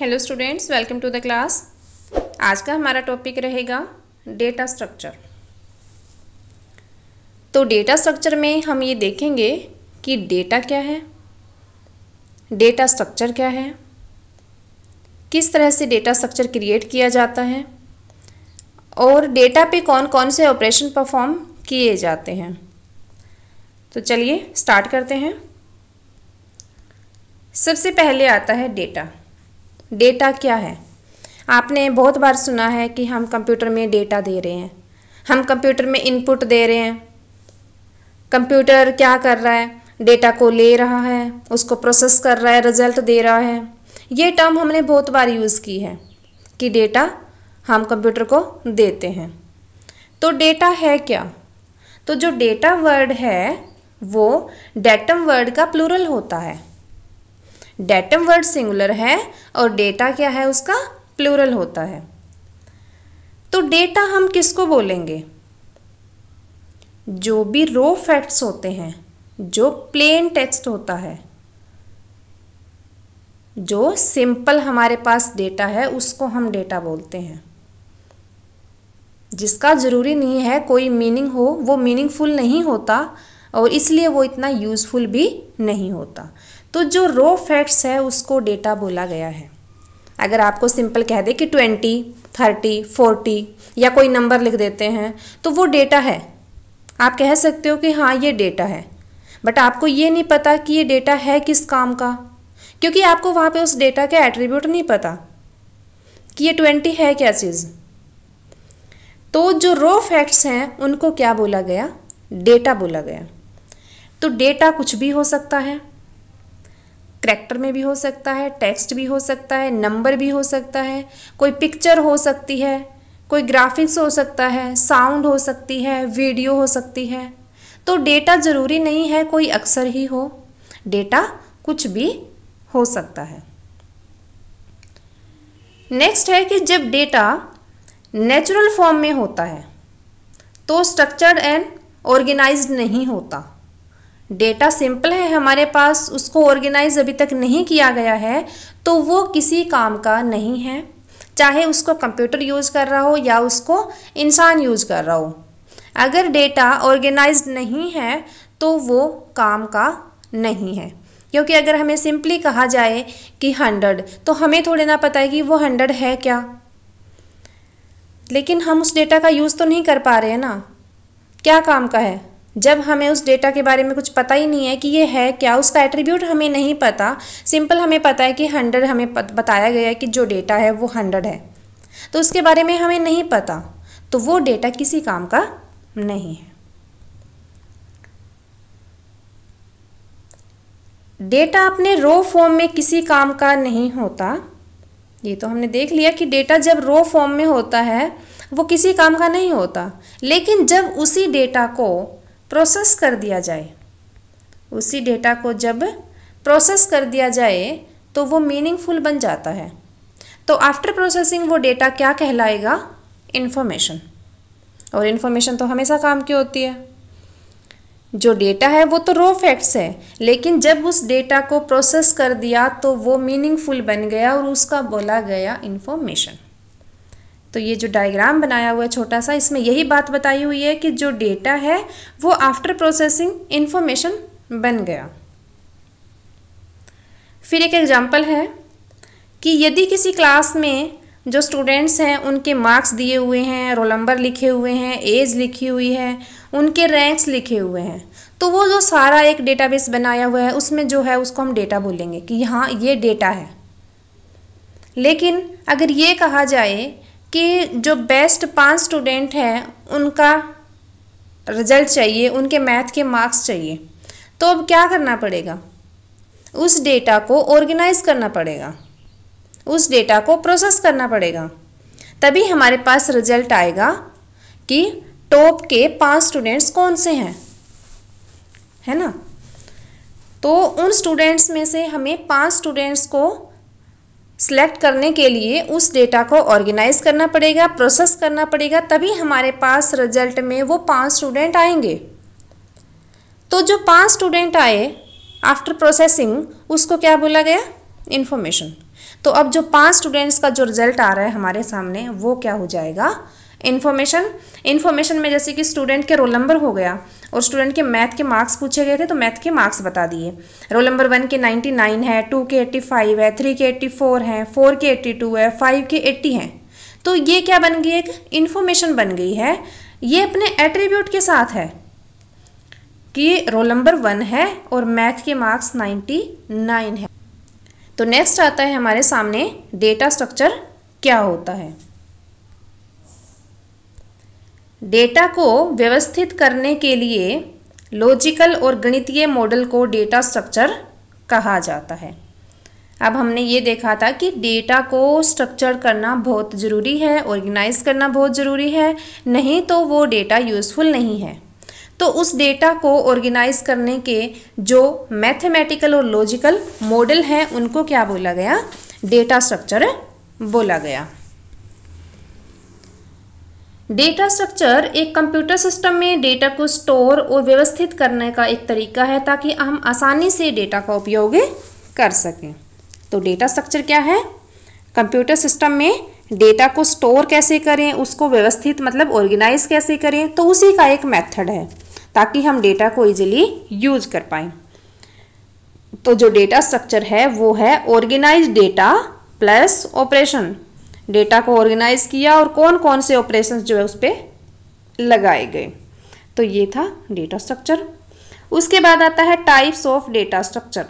Hello students welcome to the class आज का हमारा टॉपिक रहेगा डेटा स्ट्रक्चर तो डेटा स्ट्रक्चर में हम ये देखेंगे कि डेटा क्या है डेटा स्ट्रक्चर क्या है, किस तरह से डेटा स्ट्रक्चर क्रिएट किया जाता है, और डेटा पे कौन कौन से ऑपरेशन परफॉर्म किए जाते हैं. तो चलिए स्टार्ट करते हैं. सबसे पहले आता है डेटा डेटा क्या है? आपने बहुत बार सुना है कि हम कंप्यूटर में डेटा दे रहे हैं। हम कंप्यूटर में इनपुट दे रहे हैं। कंप्यूटर क्या कर रहा है? डेटा को ले रहा है, उसको प्रोसेस कर रहा है, रिज़ल्ट दे रहा है। ये टर्म हमने बहुत बार यूज़ की है कि डेटा हम कंप्यूटर को देते हैं। तो डेटा है क्या? तो जो डेटा वर्ड है, वो डेटम वर्ड का प्लूरल होता है। डेटम वर्ड सिंगुलर है और डेटा क्या है उसका? प्लूरल होता है। तो डेटा हम किसको बोलेंगे? जो भी रो फैक्ट्स होते हैं, जो प्लेन टेक्स्ट होता है, जो सिंपल हमारे पास डेटा है, उसको हम डेटा बोलते हैं। जिसका ज़रूरी नहीं है कोई मीनिंग हो, वो मीनिंगफुल नहीं होता और इसलिए वो इतना यूज़फुल भी नहीं होता। तो जो रो फैक्ट्स है, उसको डेटा बोला गया है। अगर आपको सिंपल कह दे कि ट्वेंटी थर्टी फोर्टी या कोई नंबर लिख देते हैं तो वो डेटा है। आप कह सकते हो कि हाँ ये डेटा है। बट आपको ये नहीं पता कि ये डेटा है किस काम का। क्योंकि आपको वहाँ पे उस डेटा के एट्रीब्यूट नहीं पता कि ये ट्वेंटी है क्या चीज़। तो जो रो फैक्ट्स हैं, उनको क्या बोला गया? डेटा बोला गया। तो डेटा कुछ भी हो सकता है। करेक्टर में भी हो सकता है टेक्स्ट भी हो सकता है नंबर भी हो सकता है, कोई पिक्चर हो सकती है, कोई ग्राफिक्स हो सकता है साउंड हो सकती है वीडियो हो सकती है। तो डेटा ज़रूरी नहीं है, कोई अक्सर ही हो। डेटा कुछ भी हो सकता है। नेक्स्ट है कि जब डेटा नेचुरल फॉर्म में होता है तो स्ट्रक्चर्ड एंड ऑर्गेनाइज्ड नहीं होता। डेटा सिंपल है हमारे पास, उसको ऑर्गेनाइज अभी तक नहीं किया गया है तो वो किसी काम का नहीं है। चाहे उसको कंप्यूटर यूज़ कर रहा हो या उसको इंसान यूज़ कर रहा हो। अगर डेटा ऑर्गेनाइज नहीं है तो वो काम का नहीं है। क्योंकि अगर हमें सिंपली कहा जाए कि हंड्रेड तो हमें थोड़े ना पता है कि वो हंड्रेड है क्या। लेकिन हम उस डेटा का यूज़ तो नहीं कर पा रहे हैं ना। क्या काम का है? जब हमें उस डेटा के बारे में कुछ पता ही नहीं है कि ये है क्या, उसका एट्रीब्यूट हमें नहीं पता। सिंपल हमें पता है कि हंड्रेड हमें बताया गया है कि जो डेटा है वो हंड्रेड है। तो उसके बारे में हमें नहीं पता तो वो डेटा किसी काम का नहीं है। डेटा अपने रो फॉर्म में किसी काम का नहीं होता। ये तो हमने देख लिया कि डेटा जब रो फॉर्म में होता है, वो किसी काम का नहीं होता। लेकिन जब उसी डेटा को प्रोसेस कर दिया जाए। उसी डेटा को जब प्रोसेस कर दिया जाए तो वो मीनिंगफुल बन जाता है। तो आफ्टर प्रोसेसिंग वो डेटा क्या कहलाएगा? इन्फॉर्मेशन और इन्फॉर्मेशन तो हमेशा काम की होती है। जो डेटा है, वो तो रो फैक्ट्स है, लेकिन जब उस डेटा को प्रोसेस कर दिया तो वो मीनिंगफुल बन गया और उसका बोला गया इन्फॉर्मेशन तो ये जो डायग्राम बनाया हुआ है छोटा सा, इसमें यही बात बताई हुई है कि जो डेटा है, वो आफ्टर प्रोसेसिंग इन्फॉर्मेशन बन गया। फिर एक एग्जांपल है कि यदि किसी क्लास में जो स्टूडेंट्स हैं, उनके मार्क्स दिए हुए हैं रोल नंबर लिखे हुए हैं एज लिखी हुई है, उनके रैंक्स लिखे हुए हैं तो वो जो सारा एक डेटाबेस बनाया हुआ है, उसमें जो है, उसको हम डेटा बोलेंगे कि हाँ ये डेटा है। लेकिन अगर ये कहा जाए कि जो बेस्ट पाँच स्टूडेंट हैं, उनका रिज़ल्ट चाहिए, उनके मैथ के मार्क्स चाहिए। तो अब क्या करना पड़ेगा? उस डेटा को ऑर्गेनाइज करना पड़ेगा। उस डेटा को प्रोसेस करना पड़ेगा। तभी हमारे पास रिज़ल्ट आएगा कि टॉप के पाँच स्टूडेंट्स कौन से हैं? है ना? तो उन स्टूडेंट्स में से हमें पाँच स्टूडेंट्स को सिलेक्ट करने के लिए उस डेटा को ऑर्गेनाइज करना पड़ेगा प्रोसेस करना पड़ेगा, तभी हमारे पास रिज़ल्ट में वो पाँच स्टूडेंट आएँगे। तो जो पाँच स्टूडेंट आए आफ्टर प्रोसेसिंग उसको क्या बोला गया? इन्फॉर्मेशन तो अब जो पाँच स्टूडेंट्स का जो रिज़ल्ट आ रहा है हमारे सामने, वो क्या हो जाएगा? इन्फॉर्मेशन इन्फॉर्मेशन में जैसे कि स्टूडेंट के रोल नंबर हो गया और स्टूडेंट के मैथ के मार्क्स पूछे गए थे तो मैथ के मार्क्स बता दिए। रोल नंबर वन के 99 है टू के 85 है थ्री के 84 है फोर के 82 है फाइव के 80 हैं। तो ये क्या बन गई एक इन्फॉर्मेशन बन गई है। ये अपने एट्रीब्यूट के साथ है कि रोल नंबर वन है और मैथ के मार्क्स 99 है। तो नेक्स्ट आता है हमारे सामने डेटा स्ट्रक्चर क्या होता है। डेटा को व्यवस्थित करने के लिए लॉजिकल और गणितीय मॉडल को डेटा स्ट्रक्चर कहा जाता है। अब हमने ये देखा था कि डेटा को स्ट्रक्चर करना बहुत ज़रूरी है ऑर्गेनाइज करना बहुत ज़रूरी है, नहीं तो वो डेटा यूज़फुल नहीं है। तो उस डेटा को ऑर्गेनाइज करने के जो मैथमेटिकल और लॉजिकल मॉडल हैं, उनको क्या बोला गया? डेटा स्ट्रक्चर बोला गया। डेटा स्ट्रक्चर एक कंप्यूटर सिस्टम में डेटा को स्टोर और व्यवस्थित करने का एक तरीका है ताकि हम आसानी से डेटा का उपयोग कर सकें। तो डेटा स्ट्रक्चर क्या है? कंप्यूटर सिस्टम में डेटा को स्टोर कैसे करें? उसको व्यवस्थित मतलब ऑर्गेनाइज कैसे करें? तो उसी का एक मेथड है, ताकि हम डेटा को इजीली यूज़ कर पाए। तो जो डेटा स्ट्रक्चर है, वो है organise data plus operation data को ऑर्गेनाइज किया और कौन कौन से ऑपरेशन जो है उस पर लगाए गए। तो ये था डेटा स्ट्रक्चर। उसके बाद आता है types of data structure.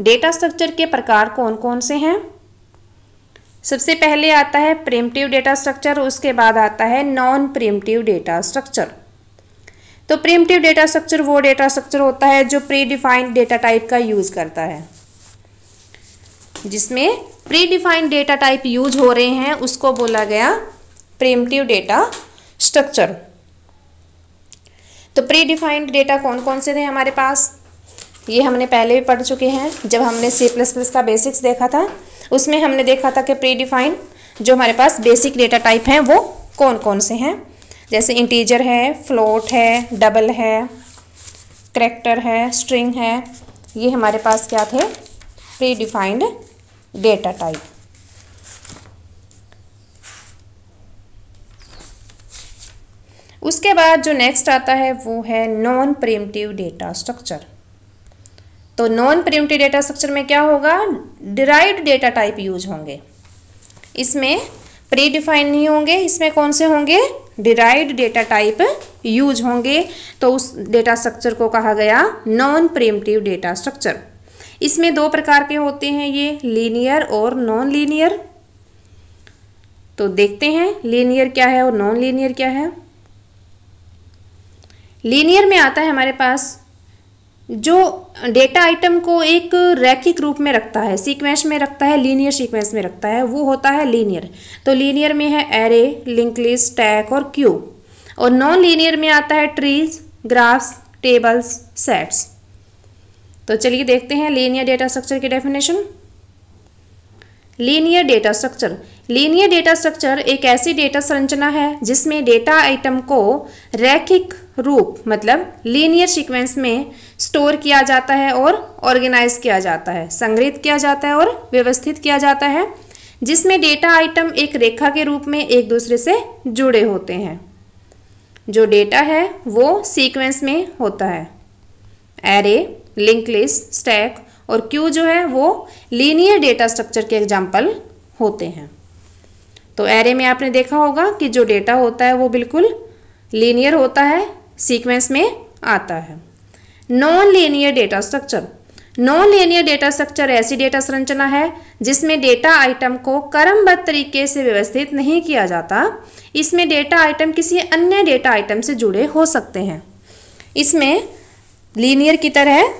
Data structure के प्रकार कौन कौन से हैं? सबसे पहले आता है प्रेमटिव डेटा स्ट्रक्चर, उसके बाद आता है नॉन प्रिमटिव डेटा स्ट्रक्चर। तो प्रिमटिव डेटा स्ट्रक्चर वो डेटा स्ट्रक्चर होता है जो प्री डिफाइंड डेटा टाइप का यूज़ करता है। जिसमें predefined data type use हो रहे हैं, उसको बोला गया प्रेमटिव डेटा स्ट्रक्चर तो प्री डिफाइंड डेटा कौन कौन से थे हमारे पास? ये हमने पहले भी पढ़ चुके हैं, जब हमने सी प्लस प्लस का बेसिक्स देखा था, उसमें हमने देखा था कि प्री डिफाइंड जो हमारे पास बेसिक डेटा टाइप हैं, वो कौन कौन से हैं? जैसे इंटीजर है फ्लोट है डबल है करेक्टर है स्ट्रिंग है, ये हमारे पास क्या थे? Predefined data type. उसके बाद जो नेक्स्ट आता है, वो है नॉन प्रिमटिव डेटा स्ट्रक्चर तो नॉन प्रिमटिव डेटा स्ट्रक्चर में क्या होगा? डिराइव्ड डेटा टाइप यूज़ होंगे। इसमें प्री डिफाइंड नहीं होंगे, इसमें कौन से होंगे? डिराइव्ड डेटा टाइप यूज़ होंगे। तो उस डेटा स्ट्रक्चर को कहा गया नॉन प्रिमटिव डेटा स्ट्रक्चर इसमें दो प्रकार के होते हैं ये लीनियर और नॉन लीनियर तो देखते हैं लीनियर क्या है और नॉन लीनियर क्या है। लीनियर में आता है हमारे पास जो डेटा आइटम को एक रैखिक रूप में रखता है सीक्वेंस में रखता है लीनियर सीक्वेंस में रखता है, वो होता है लीनियर तो लीनियर में है एरे लिंक लिस्ट टैग और क्यू और नॉन लीनियर में आता है ट्रीज ग्राफ्स टेबल्स सेट्स तो चलिए देखते हैं लीनियर डेटा स्ट्रक्चर की definition linear data structure linear data structure एक ऐसी डेटा संरचना है जिसमें डेटा आइटम को रैखिक रूप मतलब लीनियर सीक्वेंस में स्टोर किया जाता है और ऑर्गेनाइज किया जाता है, संग्रहित किया जाता है और व्यवस्थित किया जाता है, जिसमें डेटा आइटम एक रेखा के रूप में एक दूसरे से जुड़े होते हैं। जो डेटा है वो सीक्वेंस में होता है। एरे लिंक लिस्ट स्टैक और क्यू जो है वो लीनियर डेटा स्ट्रक्चर के एग्ज़ाम्पल होते हैं। तो एरे में आपने देखा होगा कि जो डेटा होता है वो बिल्कुल लीनियर होता है सीक्वेंस में आता है। Non linear data structure non linear data structure ऐसी डेटा संरचना है जिसमें डेटा आइटम को क्रमबद्ध तरीके से व्यवस्थित नहीं किया जाता। इसमें डेटा आइटम किसी अन्य डेटा आइटम से जुड़े हो सकते हैं। इसमें लीनियर की तरह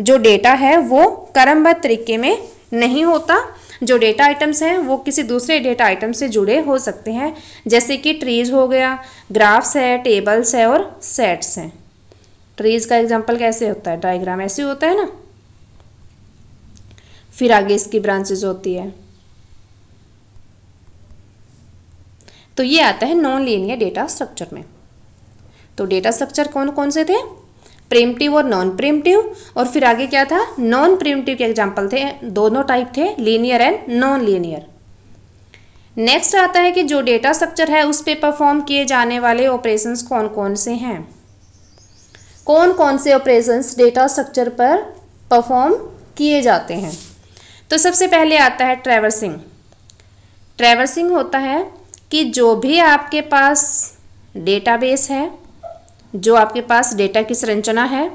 जो डेटा है वो क्रमबद्ध तरीके में नहीं होता। जो डेटा आइटम्स हैं, वो किसी दूसरे डेटा आइटम से जुड़े हो सकते हैं। जैसे कि ट्रीज हो गया ग्राफ्स है टेबल्स है और सेट्स हैं। ट्रीज का एग्जांपल कैसे होता है? डायग्राम ऐसे होता है ना? फिर आगे इसकी ब्रांचेज होती है। तो ये आता है नॉन लीनियर डेटा स्ट्रक्चर में। तो डेटा स्ट्रक्चर कौन कौन से थे? प्रिमटिव और नॉन प्रेमटिव और फिर आगे क्या था? नॉन प्रेमटिव के एग्ज़ाम्पल थे, दोनों टाइप थे linear and non linear next आता है कि जो डेटा स्ट्रक्चर है, उस पर परफॉर्म किए जाने वाले ऑपरेशंस कौन कौन से हैं? कौन कौन से ऑपरेशंस डेटा स्ट्रक्चर पर परफॉर्म किए जाते हैं? तो सबसे पहले आता है ट्रेवर्सिंग ट्रेवर्सिंग होता है कि जो भी आपके पास डेटाबेस है जो आपके पास डेटा की संरचना है,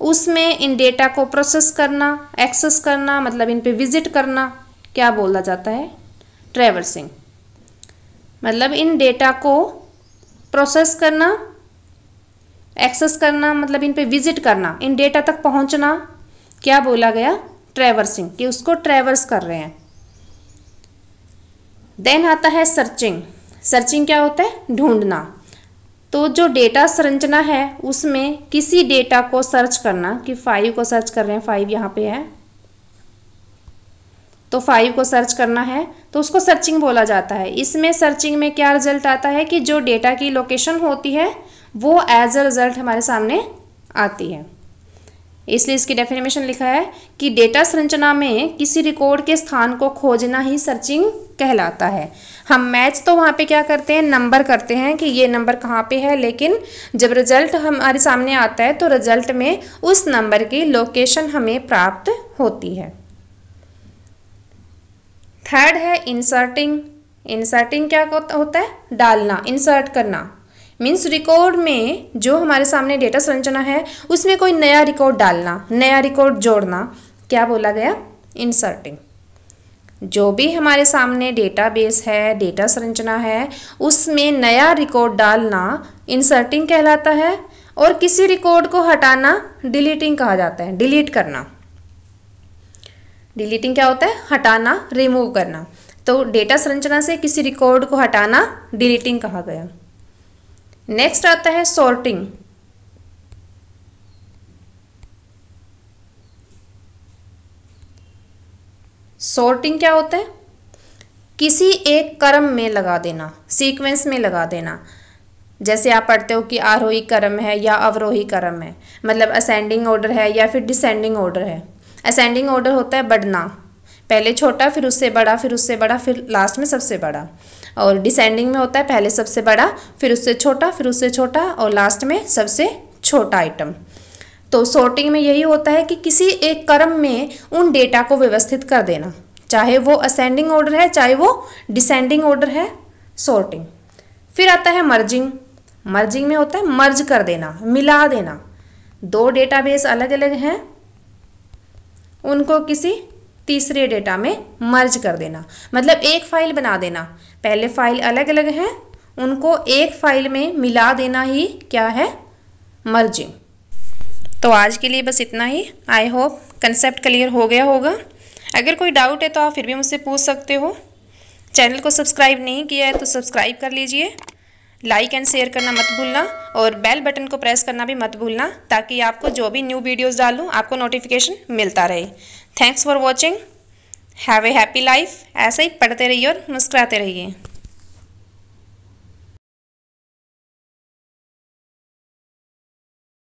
उसमें इन डेटा को प्रोसेस करना एक्सेस करना मतलब इन पे विज़िट करना, क्या बोला जाता है? ट्रेवर्सिंग मतलब इन डेटा को प्रोसेस करना एक्सेस करना मतलब इन पे विज़िट करना, इन डेटा तक पहुँचना, क्या बोला गया? ट्रेवर्सिंग कि उसको ट्रेवर्स कर रहे हैं। देन आता है सर्चिंग सर्चिंग क्या होता है? ढूंढना। तो जो डेटा संरचना है, उसमें किसी डेटा को सर्च करना कि फाइव को सर्च कर रहे हैं फाइव यहाँ पे है। तो फाइव को सर्च करना है तो उसको सर्चिंग बोला जाता है। इसमें सर्चिंग में क्या रिज़ल्ट आता है कि जो डेटा की लोकेशन होती है, वो एज अ रिज़ल्ट हमारे सामने आती है। इसलिए इसकी डेफिनेशन लिखा है कि डेटा संरचना में किसी रिकॉर्ड के स्थान को खोजना ही सर्चिंग कहलाता है। हम मैच तो वहाँ पे क्या करते हैं? नंबर करते हैं कि ये नंबर कहाँ पे है, लेकिन जब रिज़ल्ट हमारे सामने आता है तो रिज़ल्ट में उस नंबर की लोकेशन हमें प्राप्त होती है। थर्ड है इंसर्टिंग इंसर्टिंग क्या होता है? डालना इंसर्ट करना। मीन्स रिकॉर्ड में जो हमारे सामने डेटा संरचना है, उसमें कोई नया रिकॉर्ड डालना, नया रिकॉर्ड जोड़ना। क्या बोला गया? इंसर्टिंग जो भी हमारे सामने डेटाबेस है डेटा संरचना है, उसमें नया रिकॉर्ड डालना इंसर्टिंग कहलाता है और किसी रिकॉर्ड को हटाना डिलीटिंग कहा जाता है डिलीट करना। डिलीटिंग क्या होता है? हटाना रिमूव करना। तो डेटा संरचना से किसी रिकॉर्ड को हटाना डिलीटिंग कहा गया। नेक्स्ट आता है सॉर्टिंग सॉर्टिंग क्या होता है? किसी एक क्रम में लगा देना सीक्वेंस में लगा देना। जैसे आप पढ़ते हो कि आरोही क्रम है या अवरोही क्रम है मतलब असेंडिंग ऑर्डर है या फिर डिसेंडिंग ऑर्डर है। असेंडिंग ऑर्डर होता है बढ़ना। पहले छोटा, फिर उससे बड़ा, फिर उससे बड़ा, फिर लास्ट में सबसे बड़ा। और डिसेंडिंग में होता है पहले सबसे बड़ा, फिर उससे छोटा, फिर उससे छोटा और लास्ट में सबसे छोटा आइटम तो सॉर्टिंग में यही होता है कि किसी एक क्रम में उन डेटा को व्यवस्थित कर देना। चाहे वो असेंडिंग ऑर्डर है, चाहे वो डिसेंडिंग ऑर्डर है सॉर्टिंग फिर आता है मर्जिंग मर्जिंग में होता है मर्ज कर देना, मिला देना। दो डेटाबेस अलग अलग हैं। उनको किसी तीसरे डेटा में मर्ज कर देना। मतलब एक फ़ाइल बना देना। पहले फ़ाइल अलग अलग हैं, उनको एक फ़ाइल में मिला देना ही क्या है? मर्जिंग तो आज के लिए बस इतना ही। आई होप कंसेप्ट क्लियर हो गया होगा। अगर कोई डाउट है तो आप फिर भी मुझसे पूछ सकते हो। चैनल को सब्सक्राइब नहीं किया है तो सब्सक्राइब कर लीजिए। लाइक एंड शेयर करना मत भूलना और बेल बटन को प्रेस करना भी मत भूलना ताकि आपको जो भी न्यू वीडियोस डालूँ, आपको नोटिफिकेशन मिलता रहे। Thanks for watching have a happy life ऐसे ही पढ़ते रहिए और मुस्कुराते रहिए।